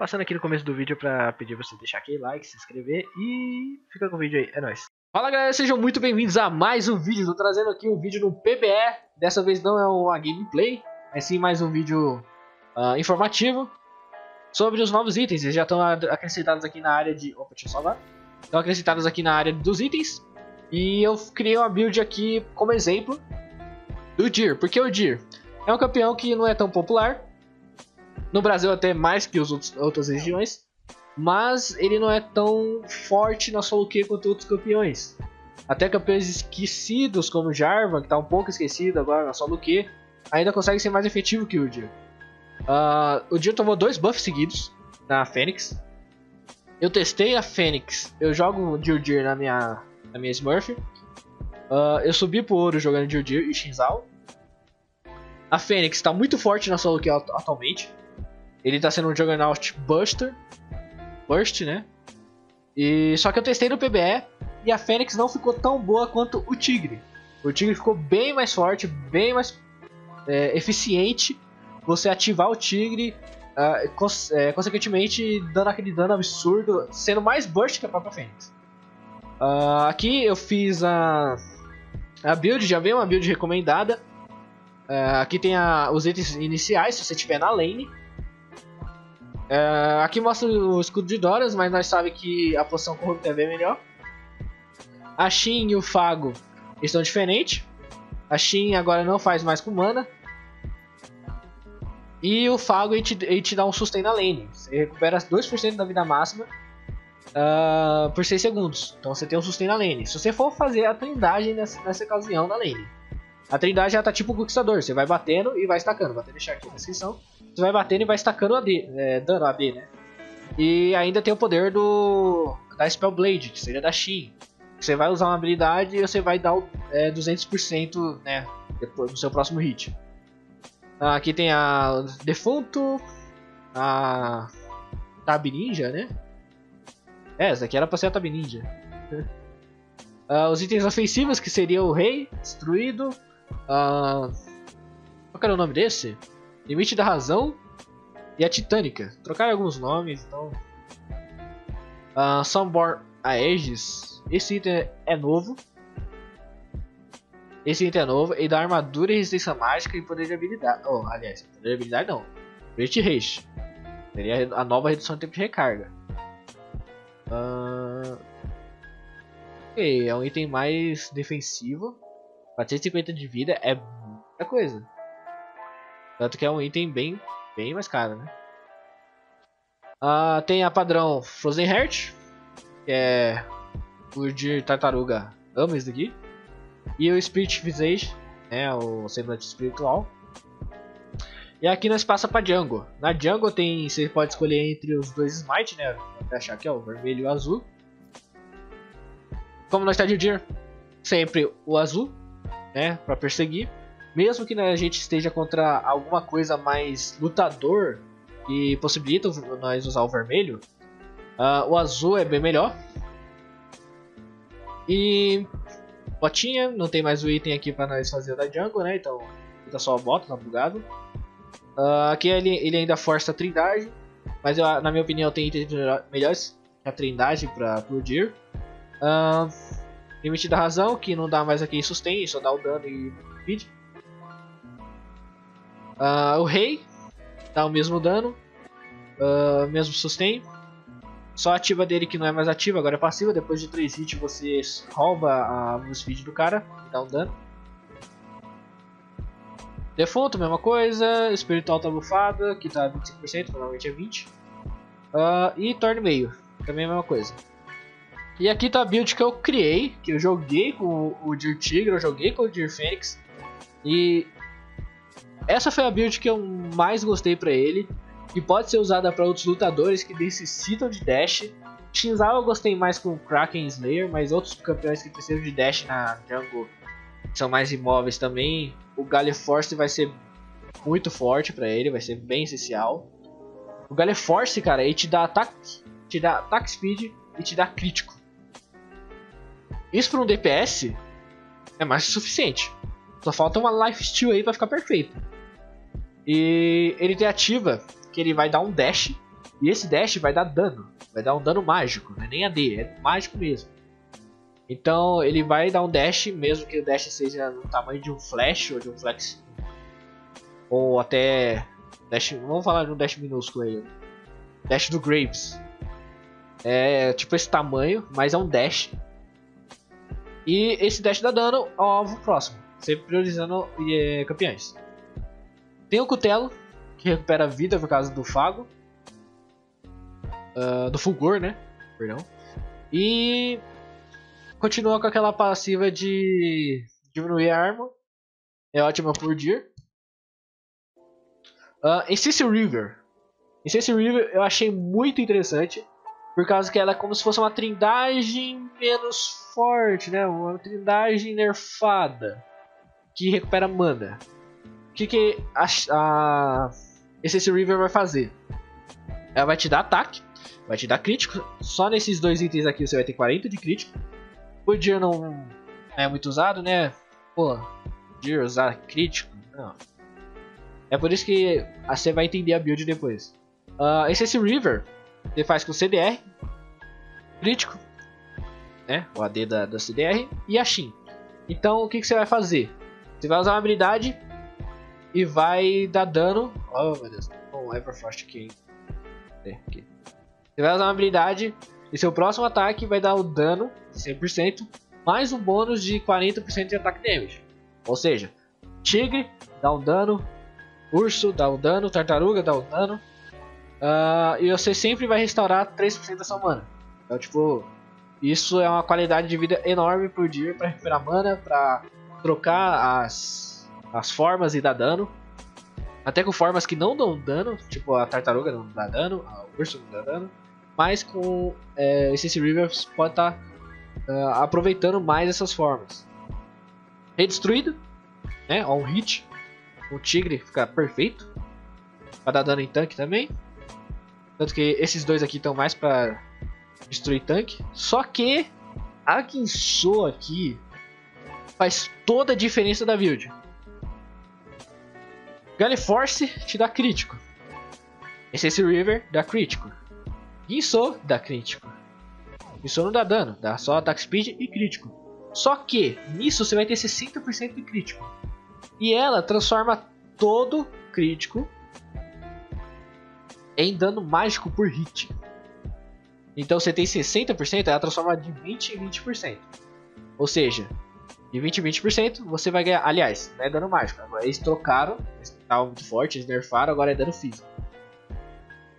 Passando aqui no começo do vídeo pra pedir você deixar aquele like, se inscrever e fica com o vídeo aí, é nóis. Fala galera, sejam muito bem-vindos a mais um vídeo, tô trazendo aqui um vídeo no PBE, dessa vez não é uma gameplay, é sim mais um vídeo uh, informativo sobre os novos itens, eles já estão acrescentados aqui na área de... Opa, deixa eu salvar. Estão acrescentados aqui na área dos itens, e eu criei uma build aqui como exemplo do Dir, porque o Dir? É um campeão que não é tão popular, no Brasil até mais que as outras regiões, mas ele não é tão forte na solo queue quanto outros campeões. Até campeões esquecidos como Jarvan, que está um pouco esquecido agora na solo queue, ainda consegue ser mais efetivo que o Dir. Uh, o Dir tomou dois buffs seguidos na Fênix. Eu testei a Fênix, eu jogo o Dir na minha, na minha Smurf. Uh, eu subi pro ouro jogando Dir e Shinzal. A Fênix está muito forte na solo queue atualmente. Ele tá sendo um Juggernaut Buster. Burst, né? E só que eu testei no PBE e a Fênix não ficou tão boa quanto o Tigre. O Tigre ficou bem mais forte, bem mais é, eficiente. Você ativar o Tigre, uh, cons é, consequentemente dando aquele dano absurdo, sendo mais burst que a própria Fênix. Uh, aqui eu fiz a, a build, já veio uma build recomendada. Uh, aqui tem a, os itens iniciais, se você estiver na lane. É, aqui mostra o escudo de Doras, mas nós sabemos que a poção corrupta é bem melhor. A Shin e o Fago estão diferentes. A Shin agora não faz mais com mana. E o Fago ele te, ele te dá um sustain na lane. Você recupera 2% da vida máxima uh, por 6 segundos. Então você tem um sustain na lane. Se você for fazer a trindagem nessa, nessa ocasião na lane. A trindade já tá tipo o conquistador. Você vai batendo e vai estacando. Vou até deixar aqui na descrição. Você vai batendo e vai estacando AD, é, dano AD, né? E ainda tem o poder do da Spellblade, que seria da Shin. Você vai usar uma habilidade e você vai dar é, 200% né, depois, no seu próximo hit. Ah, aqui tem a Defunto, a Tab Ninja, né? É, essa aqui era pra ser a Tab Ninja. ah, os itens ofensivos, que seria o Rei, Destruído. Ah, qual era o nome desse? Limite da Razão e a Titânica. Trocaram alguns nomes, então. Uh, Sunborn Aegis. Esse item é novo. Esse item é novo e dá armadura e resistência mágica e poder de habilidade. Oh, aliás, poder de habilidade não. Rate Haste. Seria a nova redução de tempo de recarga. Uh... É um item mais defensivo. 450 de vida é muita coisa. Tanto que é um item bem, bem mais caro, né? Ah, tem a padrão Frozen Heart, que é o de tartaruga ama esse daqui. E o Spirit Visage, né, o semblante espiritual. E aqui nós passa para Jungle. Na Jungle tem, você pode escolher entre os dois Smite, né? Vou achar aqui, ó, o vermelho e o azul. Como nós está de dia, sempre o azul, né, para perseguir mesmo que a gente esteja contra alguma coisa mais lutador que possibilita nós usar o vermelho, uh, o azul é bem melhor. E botinha, não tem mais o item aqui para nós fazer da jungle, né? Então fica só a bota, tá bugado. Uh, aqui ele, ele ainda força a trindade, mas eu, na minha opinião tem itens melhores que a trindade para explodir. Uh, limite da razão, que não dá mais aqui sustain, só dá o dano e feed. Uh, o rei dá o mesmo dano, uh, mesmo sustain. Só ativa dele que não é mais ativa, agora é passiva. Depois de 3 hits você rouba a speed do cara dá um dano. Defunto, mesma coisa. Espiritual tá bufada, que tá 25%, normalmente é 20%. Uh, ah, e torne meio, também é a mesma coisa. E aqui tá a build que eu criei, que eu joguei com o Deer Tigre, eu joguei com o Deer Fênix. E essa foi a build que eu mais gostei para ele, que pode ser usada para outros lutadores que necessitam de dash. Shinzal eu gostei mais com Kraken Slayer, mas outros campeões que precisam de dash na jungle são mais imóveis também. O Galeforce vai ser muito forte para ele, vai ser bem essencial. O Galeforce, cara, ele te dá ataque, te dá ataque speed e te dá crítico. Isso para um DPS é mais que suficiente. Só falta uma life steal aí para ficar perfeito. E ele tem ativa que ele vai dar um dash E esse dash vai dar dano, vai dar um dano mágico, não é nem AD, é mágico mesmo. Então ele vai dar um dash, mesmo que o dash seja no tamanho de um flash ou de um flex. Ou até. Dash, vamos falar de um dash minúsculo aí. Dash do Graves. É tipo esse tamanho, mas é um dash. E esse dash dá dano ao alvo próximo, sempre priorizando é, campeões. Tem o Cutelo, que recupera vida por causa do Fago. Uh, do Fulgor, né? Perdão. E continua com aquela passiva de diminuir a arma. É ótima por Deer. Uh, Cecil River. Cecil River eu achei muito interessante. Por causa que ela é como se fosse uma trindagem menos forte, né? Uma trindagem nerfada. Que recupera mana. Que, que a, a esse River vai fazer? Ela vai te dar ataque, vai te dar crítico. Só nesses dois itens aqui você vai ter 40 de crítico. O Deer não é muito usado, né? Pô, Deer usar crítico? Não. É por isso que você vai entender a build depois. Uh, esse River você faz com CDR, crítico, né? O AD da, da CDR e a Shin. Então o que, que você vai fazer? Você vai usar uma habilidade e vai dar dano. Oh meu Deus, um Everfrost aqui, é, aqui. Você vai usar uma habilidade e seu próximo ataque vai dar o dano 100% mais um bônus de 40% de ataque damage. Ou seja, tigre dá um dano, urso dá um dano, tartaruga dá um dano. Uh, e você sempre vai restaurar 3% da sua mana. Então, tipo, isso é uma qualidade de vida enorme por dia para recuperar mana, para trocar as as formas e dá dano. Até com formas que não dão dano, tipo a tartaruga não dá dano, o urso não dá dano. Mas com é, esse Rivers pode estar tá, uh, aproveitando mais essas formas. Redestruído, né? Um hit. O tigre fica perfeito. Para dar dano em tanque também. Tanto que esses dois aqui estão mais para destruir tanque. Só que a Ginso aqui faz toda a diferença da build. Galeforce te dá crítico. Essence River dá crítico. Guinsou dá crítico. Guinsou não dá dano, dá só ataque speed e crítico. Só que nisso você vai ter 60% de crítico. E ela transforma todo crítico em dano mágico por hit. Então você tem 60%, ela transforma de 20 em 20%. Ou seja, de 20 em 20% você vai ganhar. Aliás, não é dano mágico. Agora eles trocaram tava muito forte, eles nerfaram, agora é dano físico.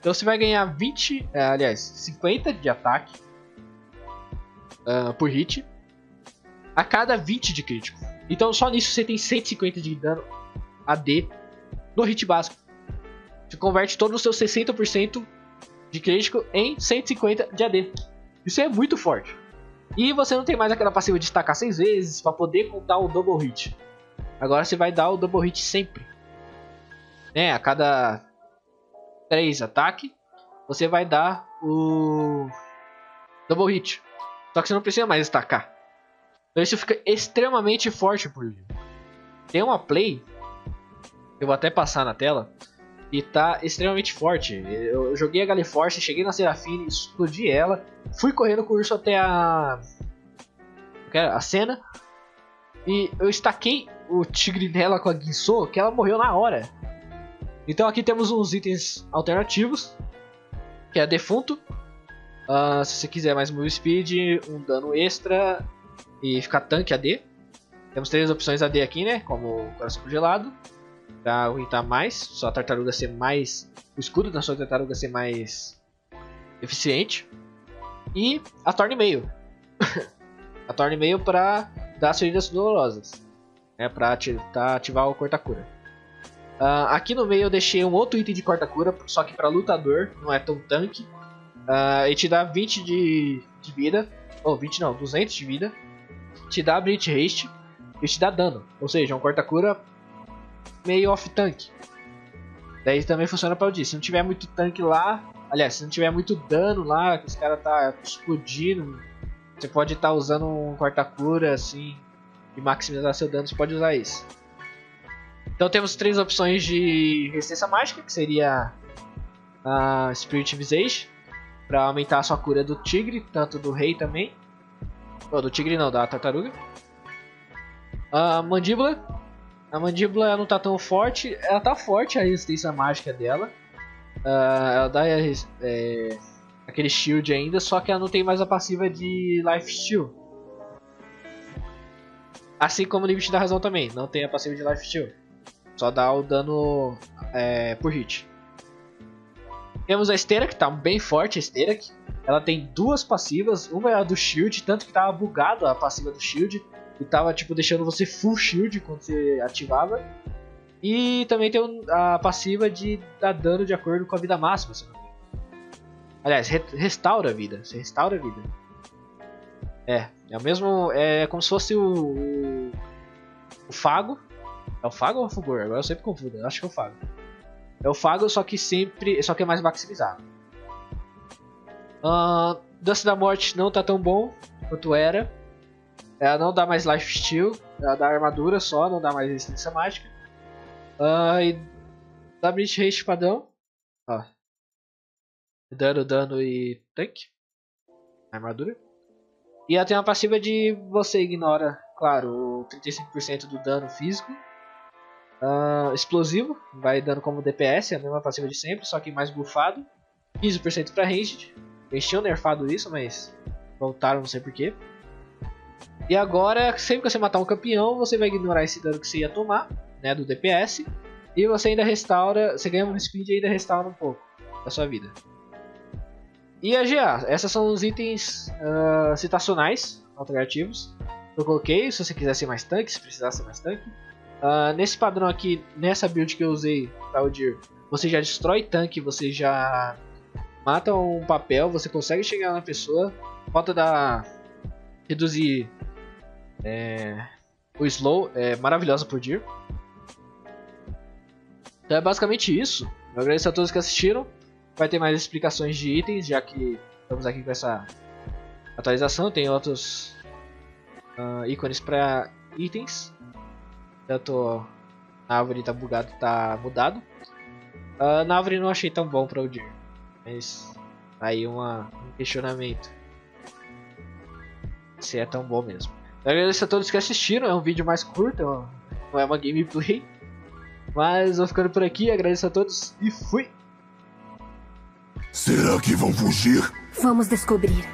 Então você vai ganhar 20, é, aliás, 50 de ataque uh, por hit a cada 20 de crítico. Então só nisso você tem 150 de dano AD no hit básico. Você converte todo o seu 60% de crítico em 150 de AD. Isso é muito forte. E você não tem mais aquela passiva de destacar 6 vezes para poder contar o double hit. Agora você vai dar o double hit sempre né, a cada três ataques, você vai dar o double hit. Só que você não precisa mais destacar. Então isso fica extremamente forte por. Tem uma play, eu vou até passar na tela, e tá extremamente forte. Eu joguei a Galiforce, cheguei na Serafine, explodi ela, fui correndo com o urso até a a cena e eu estaquei o tigre nela com a Guinsou, que ela morreu na hora. Então aqui temos uns itens alternativos, que é defunto. Uh, se você quiser mais move speed, um dano extra e ficar tanque AD. Temos três opções AD aqui, né? Como o coração congelado, para aguentar mais, sua tartaruga ser mais. O escudo da sua tartaruga ser mais eficiente. E a torne meio. a torne meio para dar feridas dolorosas. É para ativar o corta-cura. Uh, aqui no meio eu deixei um outro item de corta-cura, só que para lutador, não é tão tanque. Uh, e te dá 20 de, de vida, ou 20 não, 200 de vida. Te dá Blitz Haste e te dá dano, ou seja, um corta-cura meio off-tank. Daí também funciona para o. Se não tiver muito tanque lá, aliás, se não tiver muito dano lá, que os caras tá explodindo, você pode estar tá usando um corta-cura assim e maximizar seu dano, você pode usar isso. Então temos três opções de resistência mágica, que seria a Spirit Visage para aumentar a sua cura do tigre, tanto do rei também. Oh, do tigre não, da tartaruga. A mandíbula. A mandíbula não tá tão forte. Ela tá forte a resistência mágica dela. Uh, ela dá é, aquele shield ainda, só que ela não tem mais a passiva de Life Steal. Assim como o Limite da Razão também, não tem a passiva de Life Steal. Só dá o dano é, por hit. Temos a esteira, que tá bem forte, a esteira. Ela tem duas passivas, uma é a do shield, tanto que tava bugado a passiva do shield. E tava tipo deixando você full shield quando você ativava. E também tem a passiva de dar dano de acordo com a vida máxima, se não me Aliás, re restaura a vida. Você restaura a vida. É, é o mesmo. É como se fosse o. O, Fago. É o Fago ou o Fulgor? Agora eu sempre confundo. Eu acho que é o Fago. É o Fago, só que sempre. Só que é mais maximizado. Uh, Dance da Morte não tá tão bom quanto era. Ela não dá mais Life Steal. Ela dá armadura só, não dá mais resistência mágica. Uh, e dá Breach Haste espadão. Ó. Dano, dano e tanque. Armadura. E ela tem uma passiva de você ignora, claro, o 35% do dano físico. Uh, explosivo, vai dando como DPS, é a mesma passiva de sempre, só que mais buffado. 15% para ranged. Eles tinham nerfado isso, mas voltaram, não sei porquê. E agora, sempre que você matar um campeão, você vai ignorar esse dano que você ia tomar, né, do DPS. E você ainda restaura, você ganha um speed e ainda restaura um pouco da sua vida. E a GA, essas são os itens uh, citacionais alternativos. Eu coloquei, se você quiser ser mais tanque, se precisar ser mais tanque. Uh, nesse padrão aqui, nessa build que eu usei para o Dir, você já destrói tanque, você já mata um papel, você consegue chegar na pessoa. Falta da reduzir é, o slow, é maravilhosa por Dir. Então é basicamente isso. Eu agradeço a todos que assistiram. Vai ter mais explicações de itens, já que estamos aqui com essa atualização. Tem outros uh, ícones para itens. Tanto a árvore tá bugado, tá mudado. Uh, na árvore não achei tão bom para o Deer. Mas aí uma, um questionamento. Se é tão bom mesmo. Agradeço a todos que assistiram. É um vídeo mais curto, não é uma gameplay. Mas vou ficando por aqui. Agradeço a todos e fui! Será que vão fugir? Vamos descobrir.